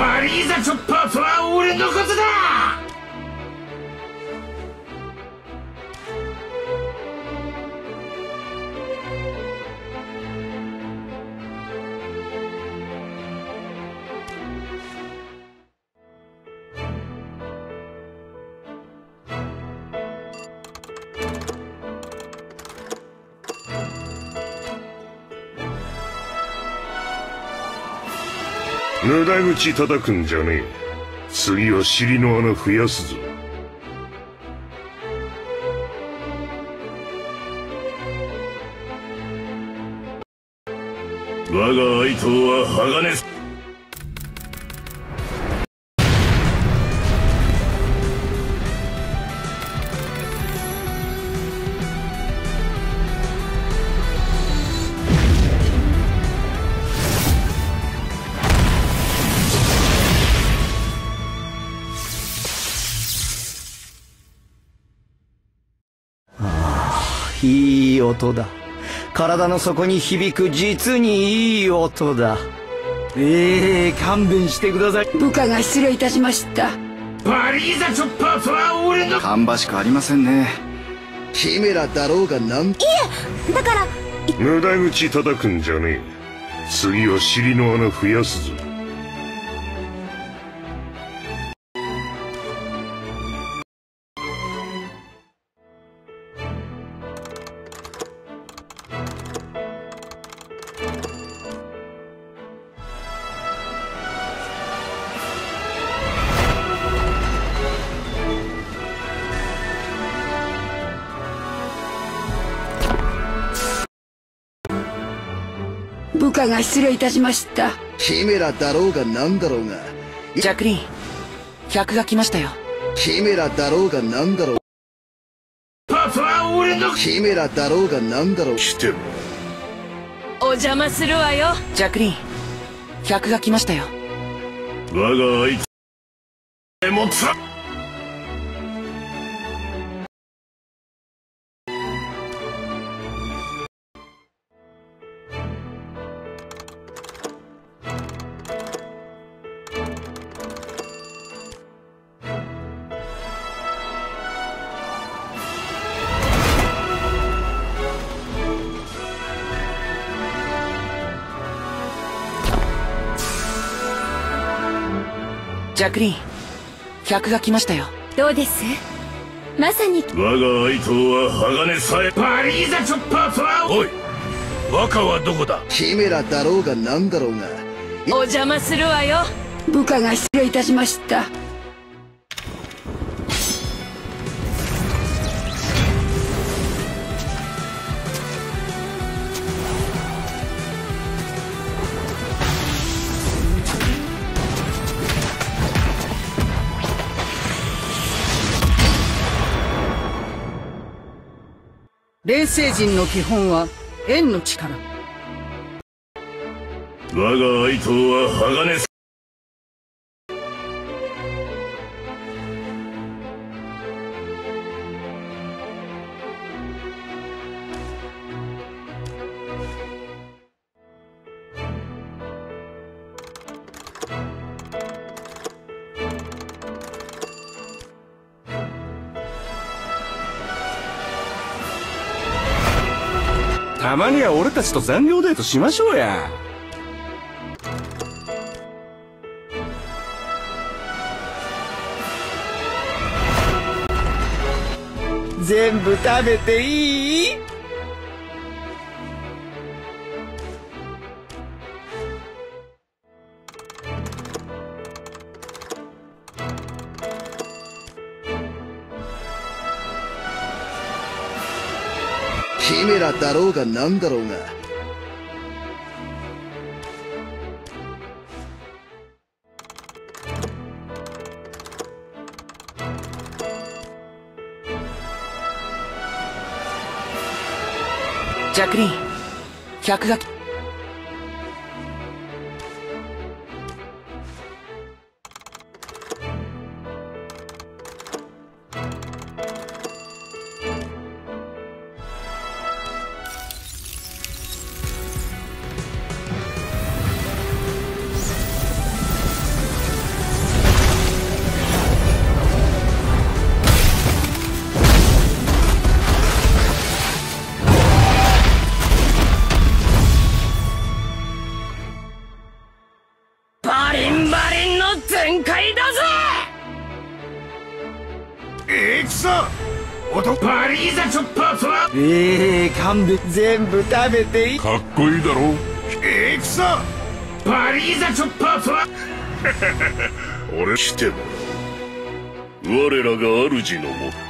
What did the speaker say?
バリーザチョッパーとは俺のことだ無駄口叩くんじゃねえ。次は尻の穴増やすぞ。我が哀悼は鋼。音だ。体の底に響く実にいい音だ。ええ勘弁してください。部下が失礼いたしました。バリーザチョッパーとは俺の芳しくありませんね。キメラだろうがなん。だから無駄口叩くんじゃねえ。次は尻の穴増やすぞ部下が失礼いたしました。キメラだろうがなんだろうが。ジャックリン客が来ましたよ。キメラだろうがなんだろう。パーとは俺のキメラだろうがなんだろう。来ても。お邪魔するわよ。ジャックリン客が来ましたよ。我が愛刀持つジャックリン客が来ましたよ。どうです？まさに。我が愛刀は鋼さえ。バリーザチョッパーとはおい若はどこだ？キメラだろうがなんだろうが。お邪魔するわよ。部下が失礼いたしました錬成人の基本は縁の力。我が愛刀は鋼たまには俺たちと残業デートしましょうや。全部食べていい？キメラだろうがなんだろうが。ジャクリン客が来さパリーザチョッパーフラウええ勘弁全部食べていい。かっこいいだろ。ええくさパリーザチョッパーフラウ 俺。しても我らが主のもと